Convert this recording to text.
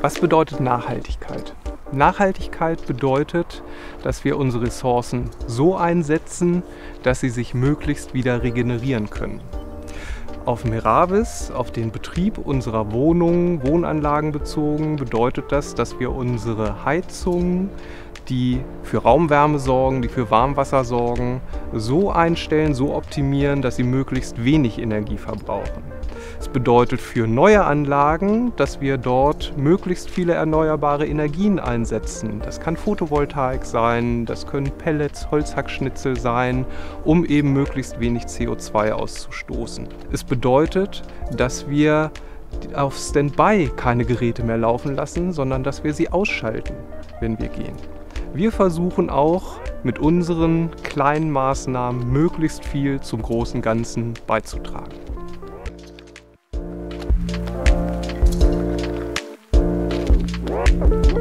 Was bedeutet Nachhaltigkeit? Nachhaltigkeit bedeutet, dass wir unsere Ressourcen so einsetzen, dass sie sich möglichst wieder regenerieren können. Auf Meravis, auf den Betrieb unserer Wohnungen, Wohnanlagen bezogen, bedeutet das, dass wir unsere Heizungen, die für Raumwärme sorgen, die für Warmwasser sorgen, so einstellen, so optimieren, dass sie möglichst wenig Energie verbrauchen. Es bedeutet für neue Anlagen, dass wir dort möglichst viele erneuerbare Energien einsetzen. Das kann Photovoltaik sein, das können Pellets, Holzhackschnitzel sein, um eben möglichst wenig CO2 auszustoßen. Es bedeutet, dass wir auf Standby keine Geräte mehr laufen lassen, sondern dass wir sie ausschalten, wenn wir gehen. Wir versuchen auch mit unseren kleinen Maßnahmen möglichst viel zum großen Ganzen beizutragen. Thank